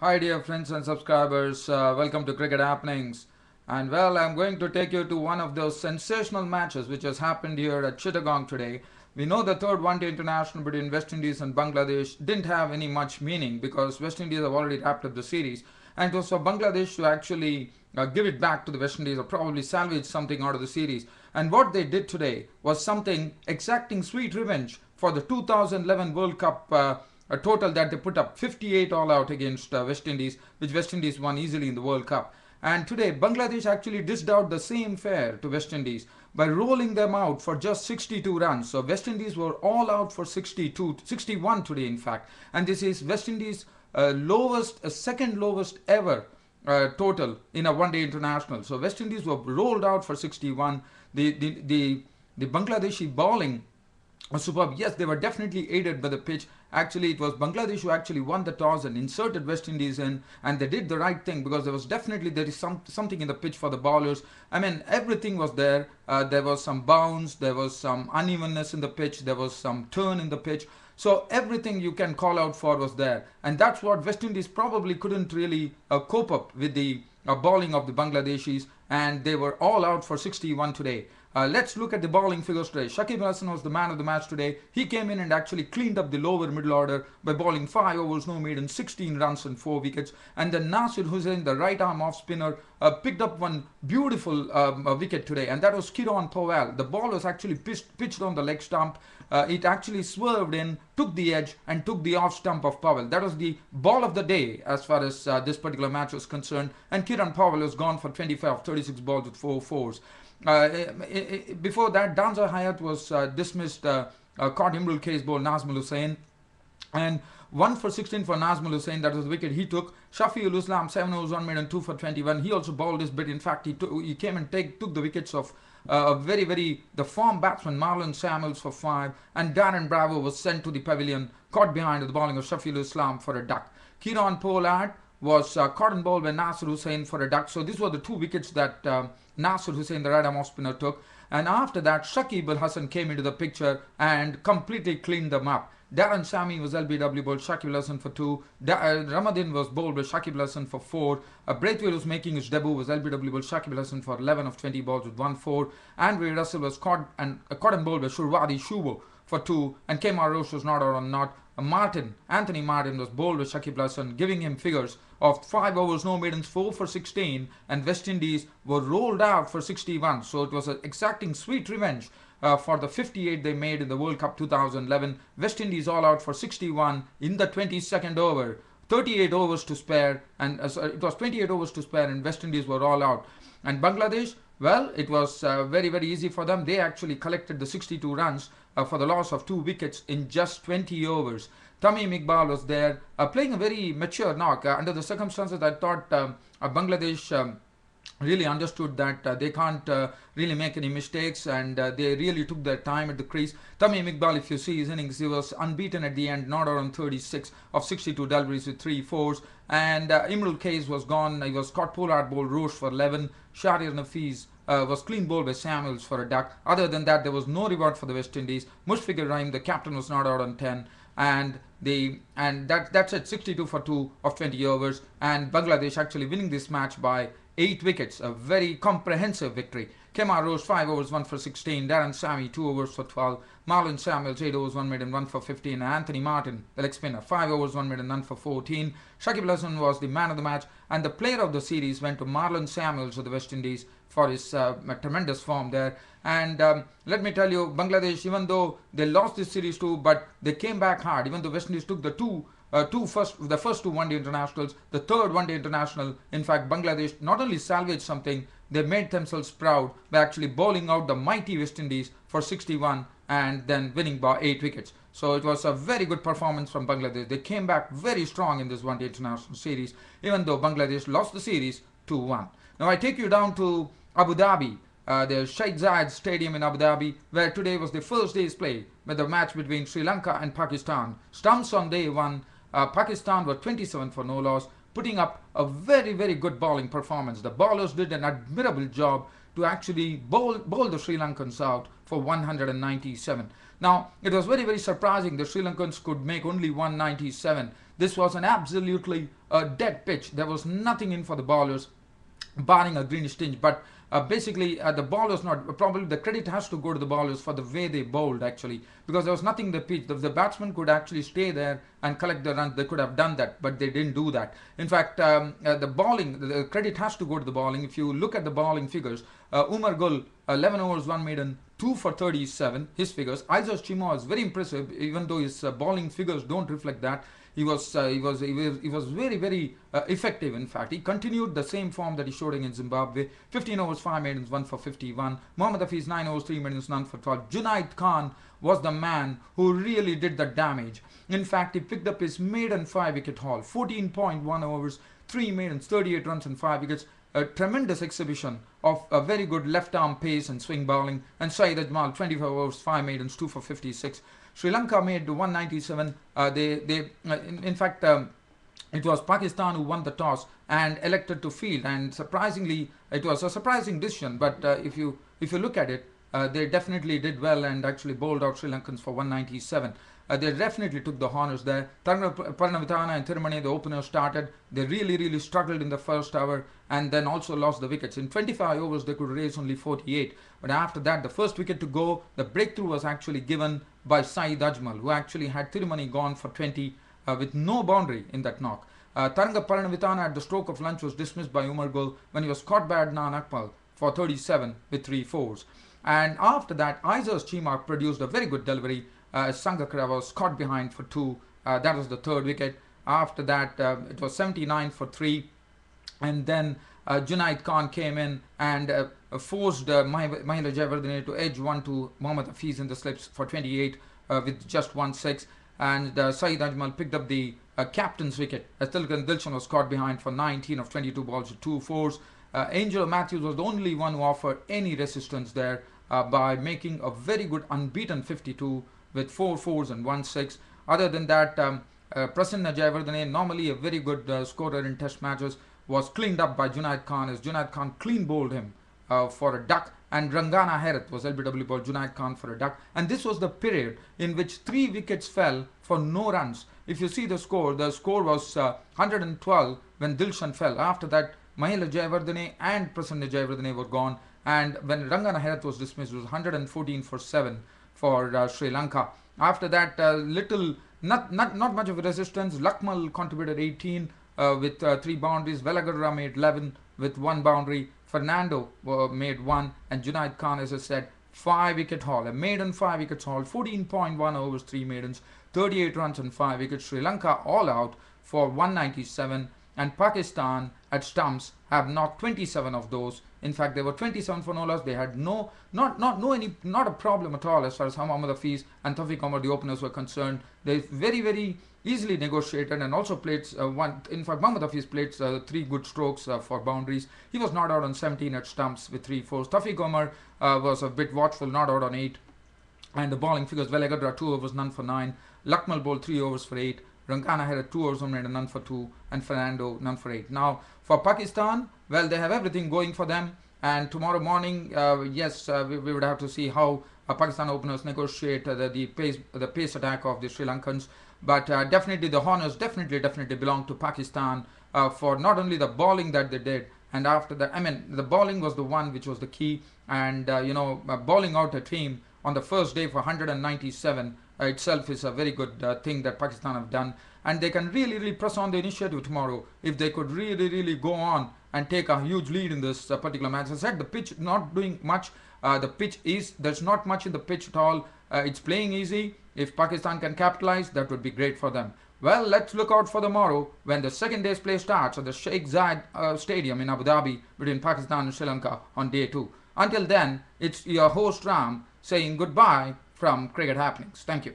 Hi, dear friends and subscribers. Uh, welcome to Cricket Happenings. And well, I'm going to take you to one of those sensational matches which has happened here at Chittagong today. We know the third one-day international between West Indies and Bangladesh didn't have any much meaning because West Indies have already wrapped up the series. And it was for Bangladesh to actually uh, give it back to the West Indies or probably salvage something out of the series. And what they did today was something exacting sweet revenge for the 2011 World Cup uh, a total that they put up 58 all out against uh, West Indies, which West Indies won easily in the World Cup. And today, Bangladesh actually dished out the same fare to West Indies by rolling them out for just 62 runs. So West Indies were all out for 62, 61 today, in fact. And this is West Indies' uh, lowest, uh, second lowest ever uh, total in a one-day international. So West Indies were rolled out for 61. The the the, the Bangladeshi bowling was superb. Yes, they were definitely aided by the pitch. Actually, it was Bangladesh who actually won the toss and inserted West Indies in, and they did the right thing because there was definitely there is some something in the pitch for the bowlers. I mean, everything was there. Uh, there was some bounce, there was some unevenness in the pitch, there was some turn in the pitch. So everything you can call out for was there, and that's what West Indies probably couldn't really uh, cope up with the uh, bowling of the Bangladeshis, and they were all out for 61 today. Uh, let's look at the bowling figures today. Shakib Al Hasan was the man of the match today. He came in and actually cleaned up the lower middle order by bowling 5 overs, no maiden, 16 runs and 4 wickets. And then Nasir Hossain, the right arm off spinner, uh, picked up one beautiful um, uh, wicket today. And that was Kieran Powell. The ball was actually pitched, pitched on the leg stump. Uh, it actually swerved in, took the edge and took the off stump of Powell. That was the ball of the day as far as uh, this particular match was concerned. And Kieran Powell was gone for 25 36 balls with 4 fours. Uh, before that, Danza Hyatt was uh, dismissed, uh, caught Imrul Kayes ball Nazmul Hossain. And 1 for 16 for Nazmul Hossain, that was the wicket he took. Shafiul Islam, 7 overs, 1 made and 2 for 21. He also bowled this bit. In fact, he, took, he came and take, took the wickets of uh, a very, very, the form batsman Marlon Samuels for 5. And Darren Bravo was sent to the pavilion, caught behind the bowling of Shafiul Islam for a duck. Kieron Pollard was uh, caught and bowled by Nasir Hossain for a duck. So these were the two wickets that um, Nasir Hossain, the right arm off spinner, took. And after that, Shakib Al Hasan came into the picture and completely cleaned them up. Darren Sammy was LBW bowled Shakib Hasan for two. Da uh, Ramdin was bowled by Shakib Hasan for four. Uh, Braithwaite was making his debut was LBW bowled Shakib Hasan for 11 of 20 balls with one four. Andre Russell was caught and uh, caught and bowled by Suhrawadi Shuvo for two. And Kemar Roach was not out on not. Martin, Anthony Martin was bowled with Shakib Al giving him figures of 5 overs, no maidens, 4 for 16, and West Indies were rolled out for 61. So it was an exacting sweet revenge uh, for the 58 they made in the World Cup 2011. West Indies all out for 61 in the 22nd over. 38 overs to spare, and uh, it was 28 overs to spare, and West Indies were all out. And Bangladesh, well, it was uh, very, very easy for them. They actually collected the 62 runs uh, for the loss of two wickets in just 20 overs. Tamim Iqbal was there uh, playing a very mature knock. Uh, under the circumstances, I thought um, uh, Bangladesh um, really understood that uh, they can't uh, really make any mistakes and uh, they really took their time at the crease. Tamim Iqbal, if you see his innings, he was unbeaten at the end, not around 36 of 62 deliveries with three fours. And uh, Imrul Kayes was gone. He was caught Pollard ball, Roach for 11. Shahriar Nafees uh, was clean bowled by Samuels for a duck. Other than that, there was no reward for the West Indies. Mushfiqur Rahim, the captain, was not out on 10 and the and that that's at 62 for 2 of 20 overs. And Bangladesh actually winning this match by 8 wickets. A very comprehensive victory. Kemar Roach 5 overs 1 for 16 Darren Sammy 2 overs for 12 Marlon Samuels 8 overs 1 made and 1 for 15 and Anthony Martin the leg spinner 5 overs 1 made and 1 for 14 Shakib Hasan was the man of the match. And the player of the series went to Marlon Samuels of the West Indies for his uh, tremendous form there. And um, let me tell you, Bangladesh, even though they lost this series too, but they came back hard. Even though West Indies took the two, uh, two first, the first two one-day internationals, the third one-day international. In fact, Bangladesh not only salvaged something, they made themselves proud by actually bowling out the mighty West Indies for 61 and then winning by eight wickets. So it was a very good performance from Bangladesh. They came back very strong in this one-day international series, even though Bangladesh lost the series 2-1. Now I take you down to Abu Dhabi, uh, the Sheikh Zayed Stadium in Abu Dhabi, where today was the first day's play with the match between Sri Lanka and Pakistan. Stumps on day one, uh, Pakistan were 27 for no loss, putting up a very, very good bowling performance. The bowlers did an admirable job to actually bowl, bowl the Sri Lankans out for 197. Now, it was very, very surprising the Sri Lankans could make only 197. This was an absolutely uh, dead pitch. There was nothing in for the bowlers, barring a greenish tinge. But uh, basically uh, the bowlers not probably the credit has to go to the bowlers for the way they bowled actually. Because there was nothing in the pitch. The, the batsmen could actually stay there and collect the runs they could have done that but they didn't do that. In fact um, uh, the bowling the credit has to go to the bowling. If you look at the bowling figures uh, Umar Gul 11 overs 1 maiden 2 for 37 his figures. Aizaz Cheema is very impressive even though his uh, bowling figures don't reflect that he was, uh, he was he was he was very very uh, effective. In fact, he continued the same form that he showed against Zimbabwe. 15 overs, five maidens, one for 51. Mohammad Hafeez nine overs, three maidens, none for 12. Junaid Khan was the man who really did the damage. In fact, he picked up his maiden five wicket haul. 14.1 overs, three maidens, 38 runs and five wickets a tremendous exhibition of a very good left arm pace and swing bowling. And Saeed Ajmal, 25 overs, 5 maidens, 2 for 56. Sri Lanka made 197. Uh, they, they, uh, in, in, fact, um, it was Pakistan who won the toss and elected to field. And surprisingly, it was a surprising decision. But uh, if you if you look at it, uh, they definitely did well and actually bowled out Sri Lankans for 197. Uh, they definitely took the honors there. Tharanga Paranavitana and Thirimanne, the openers, started. They really, really struggled in the first hour and then also lost the wickets. In 25 overs, they could raise only 48. But after that, the first wicket to go, the breakthrough was actually given by Saeed Ajmal, who actually had Thirimanne gone for 20 uh, with no boundary in that knock. Uh, Tharanga Paranavitana at the stroke of lunch was dismissed by Umar Gul when he was caught by Adnan Akmal for 37 with three fours. And after that, Aizaz Cheema produced a very good delivery uh, Sangakkara was caught behind for two. Uh, that was the third wicket. After that, uh, it was 79 for three. And then uh, Junaid Khan came in and uh, forced uh, Mahela Jayawardene to edge one to Mohammad Hafeez in the slips for 28 uh, with just one six. And uh, Saeed Ajmal picked up the uh, captain's wicket as Tilak Dilshan was caught behind for 19 of 22 balls two fours. Uh, Angelo Mathews was the only one who offered any resistance there by making a very good unbeaten 52 with four fours and one six. Other than that, um, uh, Prasanna Jayawardene, normally a very good uh, scorer in test matches, was cleaned up by Junaid Khan as Junaid Khan clean bowled him uh, for a duck and Rangana Herath was LBW ball Junaid Khan for a duck and this was the period in which three wickets fell for no runs. If you see the score, the score was uh, 112 when Dilshan fell. After that, Mahela Jayawardene and Prasanna Jayawardene were gone and when Rangana Herath was dismissed, it was 114 for 7 for uh, Sri Lanka. After that, uh, little, not, not, not much of a resistance. Lakmal contributed 18 uh, with three boundaries. Welegedara made 11 with one boundary. Fernando made one. And Junaid Khan, as I said, five wicket haul. A maiden five wickets haul. 14.1 overs, three maidens. 38 runs and five wickets. Sri Lanka all out for 197 and Pakistan at stumps have knocked 27 of those. In fact, there were 27 for no loss. They had no, not, not, no any, not a problem at all as far as Mohammad Hafeez and Taufeeq Umar, the openers, were concerned. They very, very easily negotiated and also played uh, one. In fact, Mohammad Hafeez played uh, three good strokes uh, for boundaries. He was not out on 17 at stumps with three fours. Taufeeq Umar uh, was a bit watchful, not out on eight. And the bowling figures, Welegedara two overs, none for nine. Lakmal bowled three overs for eight. Rangana had a two or on and none for two, and Fernando none for eight. Now for Pakistan, well they have everything going for them. And tomorrow morning, uh, yes, uh, we, we, would have to see how uh, Pakistan openers negotiate uh, the, the pace the pace attack of the Sri Lankans. But uh, definitely the honors definitely definitely belong to Pakistan uh, for not only the bowling that they did, and after that, I mean the bowling was the one which was the key, and you know bowling out a team on the first day for 197 uh, itself is a very good uh, thing that Pakistan have done and they can really really press on the initiative tomorrow if they could really really go on and take a huge lead in this uh, particular match. As I said the pitch not doing much uh, the pitch is there's not much in the pitch at all uh, it's playing easy if Pakistan can capitalize that would be great for them. Well, let's look out for the tomorrow when the second day's play starts at the Sheikh Zayed uh, Stadium in Abu Dhabi between Pakistan and Sri Lanka on day two. Until then, it's your host Ram saying goodbye from Cricket Happenings. Thank you.